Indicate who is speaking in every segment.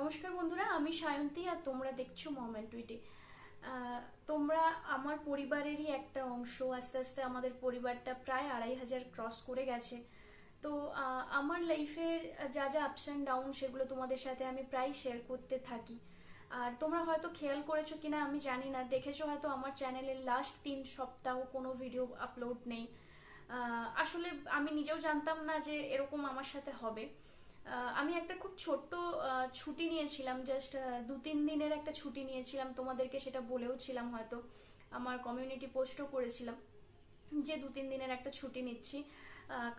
Speaker 1: নমস্কার বন্ধুরা, আমি সায়ন্তী আর তোমরা দেখছ মমেন্ট টুইটে তোমরা আমার পরিবারেরই একটা অংশ, আস্তে আস্তে আমাদের পরিবারটা প্রায় আড়াই হাজার ক্রস করে গেছে। তো আমার লাইফের যা যা আপস অ্যান্ড ডাউন সেগুলো তোমাদের সাথে আমি প্রায় শেয়ার করতে থাকি। আর তোমরা হয়তো খেয়াল করেছ কিনা, আমি জানি না। দেখেছ হয়তো আমার চ্যানেলের লাস্ট তিন সপ্তাহ কোনো ভিডিও আপলোড নেই। আসলে আমি নিজেও জানতাম না যে এরকম আমার সাথে হবে। আমি একটা খুব ছোট্ট ছুটি নিয়েছিলাম জাস্ট দু তিন দিনের একটা ছুটি নিয়েছিলাম, তোমাদেরকে সেটা বলেও ছিলাম হয়তো, আমার কমিউনিটি পোস্টও করেছিলাম, যে দু তিন দিনের একটা ছুটি নিচ্ছি।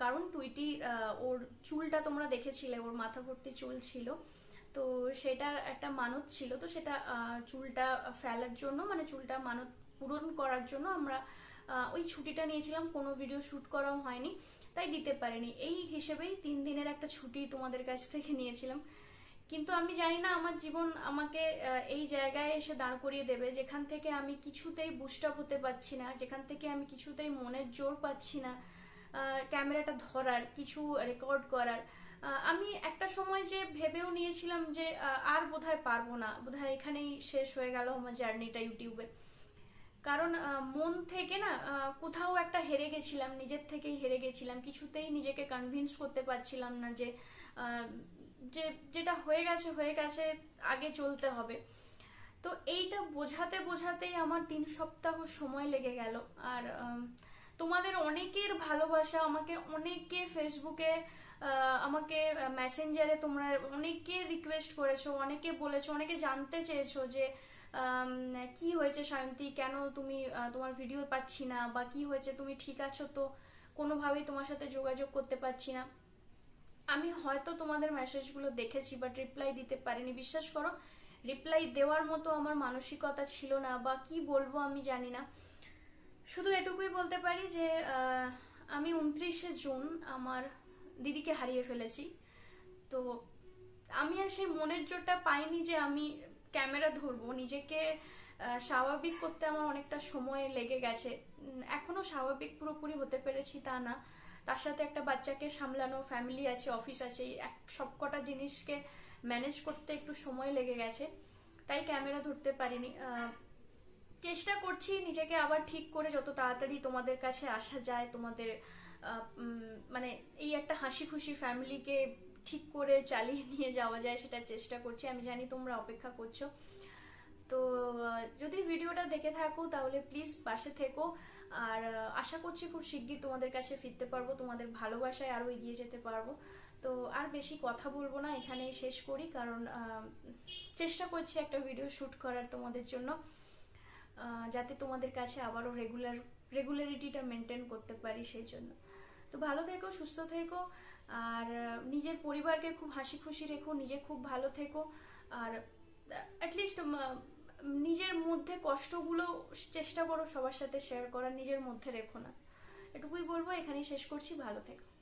Speaker 1: কারণ টুইটি ওর চুলটা তোমরা দেখেছিলে, ওর মাথা ভর্তি চুল ছিল, তো সেটার একটা মানত ছিল, তো সেটা চুলটা ফেলার জন্য মানে চুলটা মানত পূরণ করার জন্য আমরা ওই ছুটিটা নিয়েছিলাম, কোনো ভিডিও শুট করাও হয়নি। তাই দিতে পারিনি। এই হিসেবেই তিন দিনের একটা ছুটি তোমাদের কাছ থেকে নিয়েছিলাম। কিন্তু আমি জানি না, আমার জীবন আমাকে এই জায়গায় এসে দাঁড় করিয়ে দেবে, যেখান থেকে আমি কিছুতেই বুস্ট আপ হতে পারছি না, যেখান থেকে আমি কিছুতেই মনের জোর পাচ্ছি না ক্যামেরাটা ধরার, কিছু রেকর্ড করার। আমি একটা সময় যে ভেবেও নিয়েছিলাম যে আর বোধহয় পারব না। বোধহয় এখানেই শেষ হয়ে গেল আমার জার্নিটা ইউটিউবে। কারণ মন থেকে না কোথাও একটা হেরে গেছিলাম, নিজের থেকেই হেরে গেছিলাম, কিছুতেই নিজেকে কনভিন্স করতে পারছিলাম না যে যে, যেটা হয়ে গেছে হয়ে গেছে, আগে চলতে হবে। তো এইটা বোঝাতে বোঝাতেই আমার তিন সপ্তাহ সময় লেগে গেল। আর তোমাদের অনেকের ভালোবাসা আমাকে অনেকে ফেসবুকে আমাকে মেসেঞ্জারে তোমরা অনেকে রিকোয়েস্ট করেছ, অনেকে বলেছ, অনেকে জানতে চেয়েছো যে কি শান্তি, কেন তুমি তোমার ভিডিও পাচ্ছি না বা কি হয়েছে, তুমি ঠিক আছো তো? কোনোভাবেই তোমার সাথে যোগাযোগ করতে পারছি না। আমি হয়তো তোমাদের মেসেজগুলো দেখেছি বাট রিপ্লাই দিতে পারিনি। বিশ্বাস করো রিপ্লাই দেওয়ার মতো আমার মানসিকতা ছিল না বা কি বলব আমি জানি না। শুধু এটুকুই বলতে পারি যে আমি উনত্রিশে জুন আমার দিদিকে হারিয়ে ফেলেছি। তো আমি আর সেই মনের জোরটা পাইনি যে আমি ক্যামেরা ধরবো, নিজেকে স্বাভাবিক করতে আমার অনেকটা সময় লেগে গেছে। এখনও স্বাভাবিক পুরোপুরি হতে পেরেছি তা না। তার সাথে একটা বাচ্চাকে সামলানো ফ্যামিলি আছে অফিস আছে, এক, সবকটা জিনিসকে ম্যানেজ করতে একটু সময় লেগে গেছে। তাই ক্যামেরা ধরতে পারিনি। চেষ্টা করছি নিজেকে আবার ঠিক করে যত তাড়াতাড়ি তোমাদের কাছে আসা যায়, তোমাদের মানে এই একটা হাসি খুশি ফ্যামিলিকে ঠিক করে চালিয়ে নিয়ে যাওয়া যায়, সেটা চেষ্টা করছি। আমি জানি তোমরা অপেক্ষা করছ। তো যদি ভিডিওটা দেখে থাকো, তাহলে প্লিজ পাশে থেকো। আর আশা করছি খুব শিগগির তোমাদের কাছে ফিরতে পারব, তোমাদের ভালোবাসায় আরও এগিয়ে যেতে পারব। তো, আর বেশি কথা বলব না, এখানেই শেষ করি, কারণ চেষ্টা করছি একটা ভিডিও শুট করার তোমাদের জন্য। যাতে তোমাদের কাছে আবারও রেগুলার রেগুলারিটিটা মেনটেন করতে পারি সেই জন্য। তো, ভালো থেকো, সুস্থ থেকো, আর নিজের পরিবারকে খুব হাসি খুশি রেখো, নিজে খুব ভালো থেকো, আর অ্যাটলিস্ট নিজের মধ্যে কষ্টগুলো চেষ্টা করো সবার সাথে শেয়ার করার, নিজের মধ্যে রেখো না। এটুকুই বলব, এখানেই শেষ করছি, ভালো থেকো।